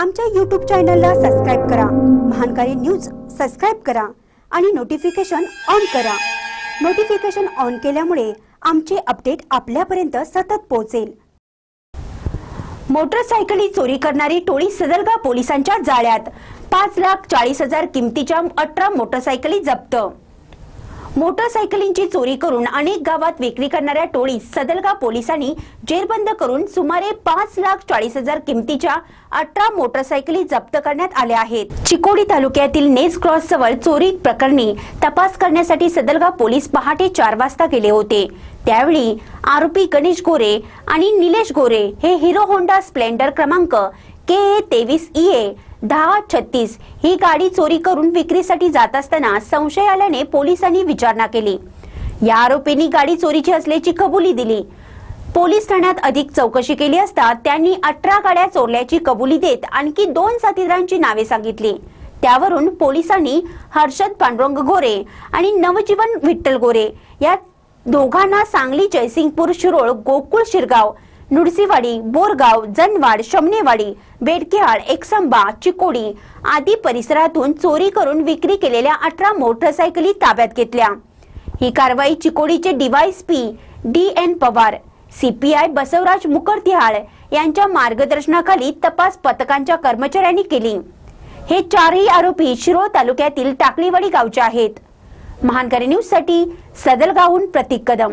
आमच्या यूट्यूब चॅनलला सबस्क्राईब करा. महानकारी न्यूज सबस्क्राईब करा आणि नोटिफिकेशन ऑन करा. नोटिफिकेशन ऑन केल्यामुळे आमचे अपडेट आपल्यापर्यंत सतत पोहोचेल. मोटरसायकली चोरी करणारी टोळी सदरगा पोलिसांच्या जाळ्यात. पाच लाख चाळीस हजार किमतीच्या अठरा मोटरसायकली जप्त. मोटरसायकलींची चोरी करून अनेक गावात विक्री करणाऱ्या टोळी सदलगा पोलिसांनी जेरबंद करून सुमारे पाच लाख चाळीस हजार किमतीच्या अठरा मोटरसायकली जप्त करण्यात आल्या आहेत. चिकोडी तालुक्यातील नेस क्रॉस जवळ चोरी प्रकरणी तपास करण्यासाठी सदलगा पोलीस पहाटे चार वाजता गेले होते. त्यावेळी आरोपी गणेश गोरे आणि निलेश गोरे हे हिरो होंडा स्प्लेंडर क्रमांक के ए तेवीस ई ए दहा छत्तीस. ही गाडी चोरी करून विक्रीसाठी जात असताना संशय आल्याने पोलिसांनी विचारणा केली. या आरोपींनी गाडी चोरीची असल्याची कबुली दिली. पोलीस ठाण्यात अधिक चौकशी केली असता त्यांनी अठरा गाड्या चोरल्याची कबुली देत आणखी दोन साथीदारांची नावे सांगितली. त्यावरून पोलिसांनी हर्षद पांडुरंग गोरे आणि नवजीवन विठ्ठल गोरे या दोघांना सांगली जयसिंगपूर शिरोळ गोकुळ शिरगाव नुडसीवाडी बोरगाव जनवाड शमनेवाडी बेडकेहाळ एकसंबा चिकोडी आदी परिसरातून चोरी करून विक्री केलेल्या अठरा मोटरसायकली ताब्यात घेतल्या. ही कारवाई चिकोडीचे DYSP D N Pawar CPI Basavaraj Mukartihal यांच्या मार्गदर्शनाखाली तपास पथकांच्या कर्मचाऱ्यांनी केली. हे चारही आरोपी शिरोळ तालुक्यातील टाकळीवाडी गावचे आहेत. महानकारी न्यूजसाठी सदलगावहून प्रतीक कदम.